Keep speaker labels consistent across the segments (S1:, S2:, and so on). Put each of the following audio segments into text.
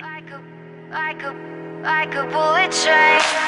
S1: Like a, like a, like a bullet train.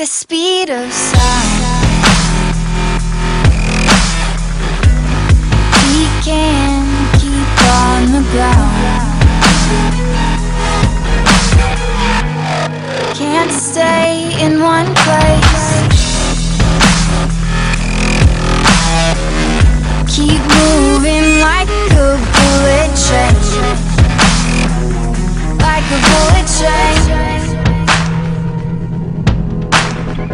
S1: The speed of sound. We can keep on the ground. Can't stay in one place. Keep moving like a bullet train. Like a bullet train.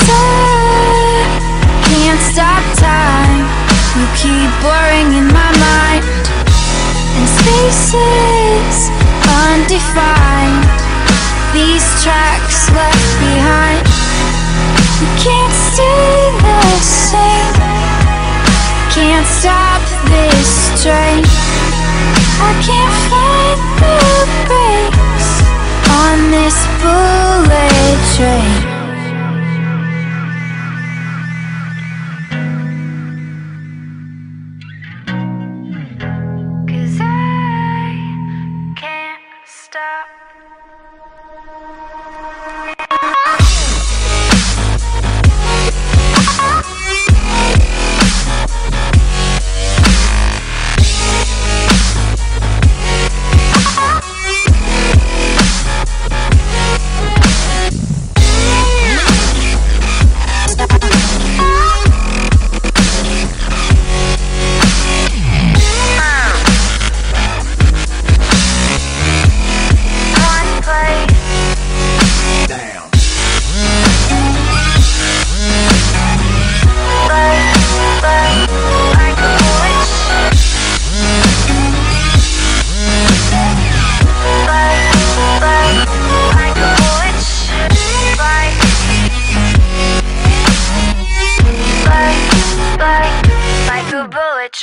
S1: I can't stop time. You keep blurring in my mind. And spaces undefined. These tracks left behind.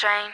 S1: Train.